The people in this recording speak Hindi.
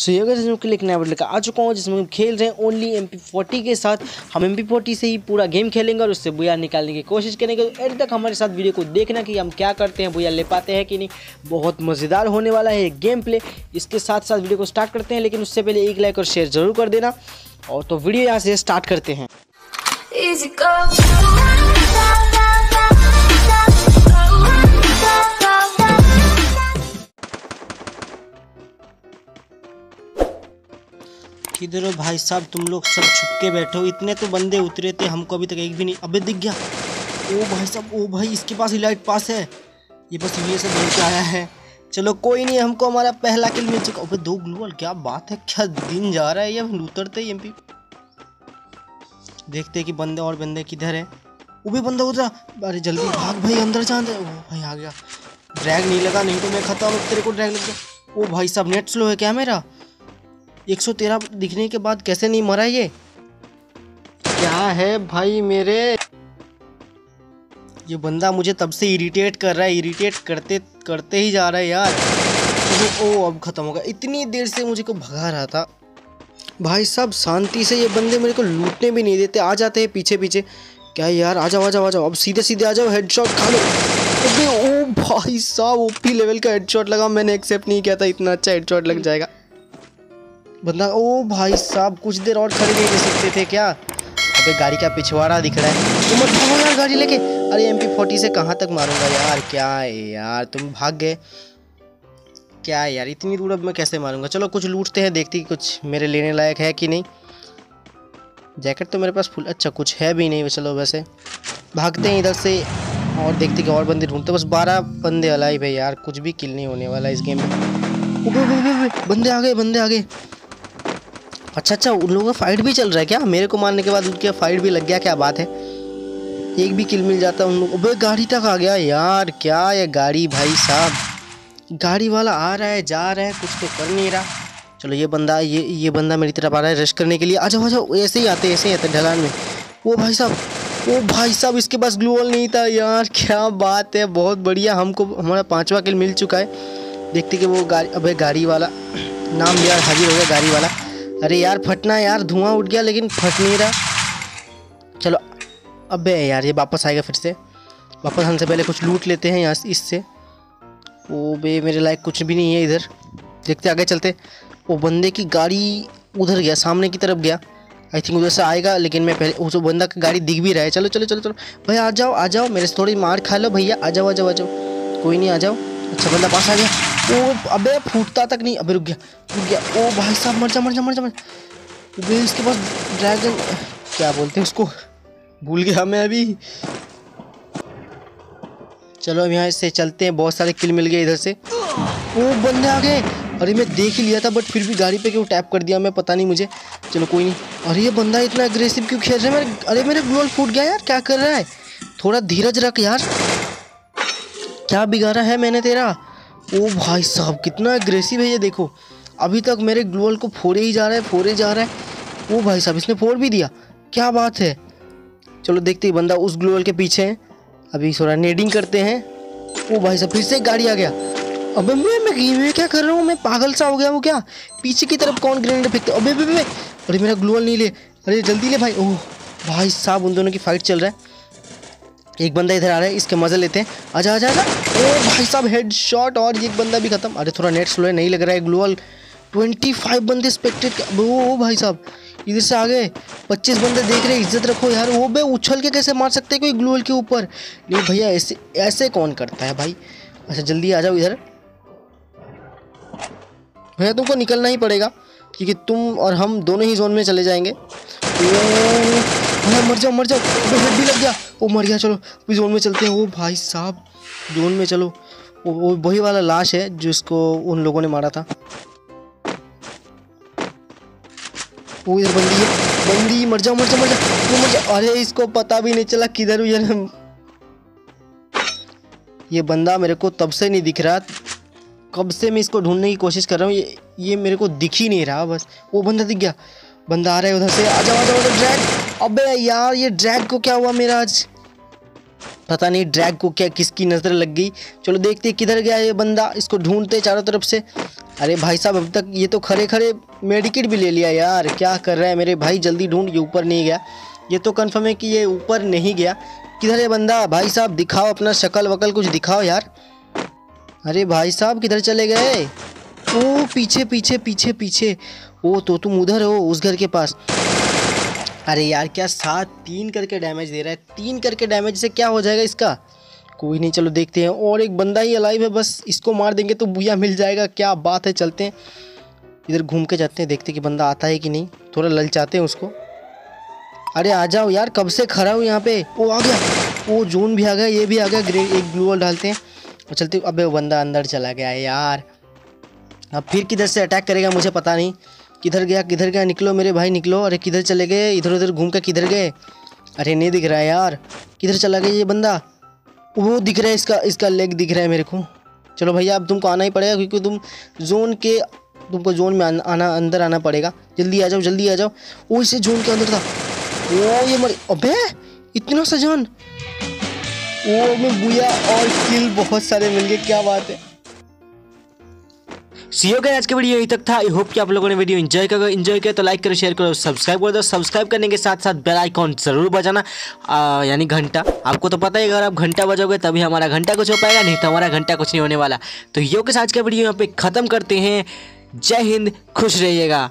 सो ये अगर के लिए एक नया लेकर आ चुका हूँ, जिसमें हम खेल रहे हैं ओनली एम पी के साथ। हम एम पी से ही पूरा गेम खेलेंगे और उससे बुया निकालने की कोशिश करेंगे। तो एंड तक हमारे साथ वीडियो को देखना कि हम क्या करते हैं, बुया ले पाते हैं कि नहीं। बहुत मज़ेदार होने वाला है गेम प्ले इसके साथ साथ वीडियो को स्टार्ट करते हैं, लेकिन उससे पहले एक लाइक और शेयर ज़रूर कर देना। और तो वीडियो यहाँ से स्टार्ट करते हैं। किधर हो भाई साहब? तुम लोग सब छुप के बैठो इतने तो बंदे उतरे थे, हमको अभी तक एक भी नहीं। अबे दिख गया। ओ भाई साहब, ओ भाई, इसके पास ही लाइट पास है। ये बस ये से दौड़ के आया है। चलो, कोई नहीं, हमको हमारा पहला किल मिल चुका। अबे दो ग्लूअल क्या बात है? क्या दिन जा रहा है ये? उतरते ही एमपी देखते कि बंदे और बंदे किधर है। वो भी बंदा उतरा अरे जल्दी भाग भाई, अंदर जा अंदर ओ भाई, आ गया। ड्रैग नहीं लगा, नहीं तो मैं खत्म। तेरे को ड्रैग लग गया। ओ भाई साहब नेट स्लो है क्या मेरा? 113 दिखने के बाद कैसे नहीं मरा ये? क्या है भाई मेरे? ये बंदा मुझे तब से इरिटेट कर रहा है इरिटेट करते करते ही जा रहा है यार। ओ, अब ख़त्म हो गया। इतनी देर से मुझे को भगा रहा था। भाई साहब, शांति से ये बंदे मेरे को लूटने भी नहीं देते। आ जाते हैं पीछे पीछे। क्या यार, आ जाओ आ जाओ आ जाओ। अब सीधे सीधे आ जाओ हेडशॉट खा लो। ओ, भाई साहब ओपी लेवल का हेडशॉट लगा। मैंने एक्सेप्ट नहीं किया था। इतना अच्छा हेडशॉट लग जाएगा। बंदा ओ भाई साहब, कुछ देर और खड़े नहीं रह सकते थे क्या? अबे, गाड़ी का पिछवाड़ा दिख रहा है। तुम मत भागो यार गाड़ी लेके। अरे एम फोर्टी से कहाँ तक मारूँगा यार? क्या है यार, तुम भाग गए। क्या है यार, इतनी दूर अब मैं कैसे मारूँगा? चलो, कुछ लूटते हैं, देखते कुछ मेरे लेने लायक है कि नहीं। जैकेट तो मेरे पास फुल अच्छा कुछ है भी नहीं, चलो वैसे। भागते हैं इधर से और देखते कि और बंदे ढूंढते बस बारह बंदे अलाई भाई यार, कुछ भी किल नहीं होने वाला इस गेम में। बंदे आ गए, बंदे आ गए। अच्छा अच्छा उन लोगों का फाइट भी चल रहा है क्या? मेरे को मारने के बाद उनके फाइट भी लग गया, क्या बात है? एक भी किल मिल जाता उन लोग अबे, गाड़ी तक आ गया यार, क्या ये गाड़ी भाई साहब? गाड़ी वाला आ रहा है, जा रहा है, कुछ तो कर नहीं रहा। चलो, ये बंदा, ये ये बंदा मेरी तरफ़ आ रहा है रश करने के लिए। आ जाओ, आ ऐसे ही आते ऐसे ही आते ढलान में। वो भाई साहब ओ भाई साहब, इसके पास ग्लूअल नहीं था यार, क्या बात है, बहुत बढ़िया, हमको, हमारा पांचवा किल मिल चुका है। देखते कि वो गाड़ी, अबे, गाड़ी वाला, नाम यार हाजिर हो गया, गाड़ी वाला। अरे यार, फटना यार, धुआँ उठ गया, लेकिन फट नहीं रहा। चलो, अबे यार, ये वापस आएगा फिर से। वापस हमसे पहले कुछ लूट लेते हैं यहाँ इससे। ओ बे, मेरे लायक कुछ भी नहीं है इधर। देखते आगे चलते। वो बंदे की गाड़ी उधर गया, सामने की तरफ़ गया। आई थिंक उधर से आएगा, लेकिन मैं पहले, उस बंदा का गाड़ी दिख भी रहा है। चलो चलो चलो चलो। भाई, आ जाओ आ जाओ, मेरे से थोड़ी मार खा लो भैया। आ जाओ आ जाओ आ जाओ। कोई नहीं, आ जाओ। अच्छा बंदा पास आ गया। ओ, अबे, फूटता तक नहीं। अबे, रुक गया रुक गया। ओ, भाई साहब, मर जा मर जा मर जा, मर अबे, इसके पास ड्रैगन क्या बोलते हैं उसको भूल गया मैं अभी। चलो, अब यहाँ से चलते हैं। बहुत सारे किल मिल गए इधर से। ओ बंदे आ गए। अरे, मैं देख ही लिया था बट फिर भी गाड़ी पे क्यों टैप कर दिया मैं, पता नहीं मुझे। चलो, कोई नहीं। अरे, ये बंदा इतना अग्रेसिव क्यों खेल रहा है? मेरे अरे, मेरे ग्लोल फूट गया यार। क्या कर रहा है? थोड़ा धीरज रख यार। क्या बिगाड़ा है मैंने तेरा? ओ भाई साहब कितना एग्रेसिव है ये देखो। अभी तक मेरे ग्लोअल को फोड़े ही जा रहा है फोड़े जा रहा है। ओ भाई साहब इसने फोड़ भी दिया। क्या बात है? चलो देखते ही बंदा उस ग्लोअल के पीछे है। अभी थोड़ा नेडिंग करते हैं। ओ भाई साहब फिर से गाड़ी आ गया। अबे मैं मैं, क्या कर रहा हूँ? मैं पागल सा हो गया हूँ क्या? पीछे की तरफ़ कौन ग्रेनेड फेंकते अबे अबे अरे मेरा ग्लोअल नहीं ले। अरे जल्दी ले भाई। ओह भाई साहब उन दोनों की फाइट चल रहा है। एक बंदा इधर आ रहा है, इसके मज़े लेते हैं। आजा आजा आजा। ओ भाई साहब हेड शॉट और एक बंदा भी खत्म। अरे थोड़ा नेट स्लो है, नहीं लग रहा है ग्लोअल ट्वेंटी फाइव बंदे स्पेक्टेड ओ भाई साहब, इधर से आ गए। पच्चीस बंदे देख रहे इज़्ज़त रखो यार। वो बे उछल के कैसे मार सकते हैं कोई ग्लोअल के ऊपर? नहीं भैया, ऐसे ऐसे कौन करता है भाई? अच्छा जल्दी आ जाओ इधर। भैया, तुमको निकलना ही पड़ेगा, क्योंकि तुम और हम दोनों ही जोन में चले जाएँगे। भैया मर जाओ मर जाओ। हेड भी लग गया। वो मर गया, चलो। जोन में चलते हैं। वो भाई साहब, जोन में चलो। वो वही वाला लाश है जिसको उन लोगों ने मारा था। वो इधर बंदी है। बंदी, मर जाओ मर जाओ मर जाओ। मर जाओ। अरे, इसको पता भी नहीं चला किधर हुई ये बंदा मेरे को तब से नहीं दिख रहा। कब से मैं इसको ढूँढने की कोशिश कर रहा हूँ। ये ये मेरे को दिख ही नहीं रहा, बस। वो बंदा दिख गया। बंदा आ रहा है उधर से। आ जाओ आ जाओ, ड्रैग। अबे यार, ये ड्रैग को क्या हुआ मेरा आज? पता नहीं ड्रैग को क्या, किसकी नज़र लग गई। चलो देखते किधर गया ये बंदा। इसको ढूंढते चारों तरफ़ से। अरे भाई साहब, अब तक ये तो खड़े खड़े मेडिकेट भी ले लिया यार। क्या कर रहा है मेरे भाई? जल्दी ढूंढ, ये ऊपर नहीं गया। ये तो कन्फर्म है कि ये ऊपर नहीं गया। किधर है बंदा? भाई साहब, दिखाओ अपना शक्ल वकल कुछ दिखाओ यार। अरे भाई साहब, किधर चले गए? ओ, पीछे पीछे पीछे पीछे। ओ तो तुम उधर हो उस घर के पास। अरे यार, क्या सात तीन करके डैमेज दे रहा है? तीन करके डैमेज से क्या हो जाएगा इसका? कोई नहीं, चलो देखते हैं। और एक बंदा ही अलाइव है, बस इसको मार देंगे तो बुया मिल जाएगा। क्या बात है, चलते हैं। इधर घूम के जाते हैं, देखते कि बंदा आता है कि नहीं। थोड़ा ललचाते हैं उसको। अरे आ जाओ यार, कब से खड़ा हूँ यहाँ पे? वो आ गया। वो जोन भी आ गया, ये भी आ गया, ग्रे एक ग्लू वॉल डालते हैं। और चलते अबे वो बंदा अंदर चला गया यार। अब फिर किधर से अटैक करेगा मुझे पता नहीं। किधर गया किधर गया, निकलो मेरे भाई, निकलो। अरे किधर चले गए? इधर उधर घूम कर किधर गए? अरे नहीं दिख रहा है यार। किधर चला गया ये बंदा? वो दिख रहा है इसका इसका लेग दिख रहा है मेरे को। चलो भैया, अब तुमको आना ही पड़ेगा क्योंकि तुम जोन के, तुमको जोन में आना अंदर आना पड़ेगा। जल्दी आ जाओ, जल्दी आ जाओ। वो इसे जोन के अंदर था। ओ, ये मर, अबे, इतना सजान ओ, में बुया और किल बहुत सारे मिल गए क्या बात है। सीओ का आज का वीडियो यही तक था। आई होप कि आप लोगों ने वीडियो एंजॉय करो। एंजॉय किया तो लाइक करो शेयर करो सब्सक्राइब कर। दो सब्सक्राइब करने के साथ साथ बेल आइकॉन ज़रूर बजाना। यानी घंटा। आपको तो पता ही अगर आप घंटा बजाओगे तभी हमारा घंटा कुछ हो पाएगा, नहीं तो हमारा घंटा कुछ नहीं होने वाला। तो यो के साथ का वीडियो यहाँ पे ख़त्म करते हैं। जय हिंद, खुश रहिएगा।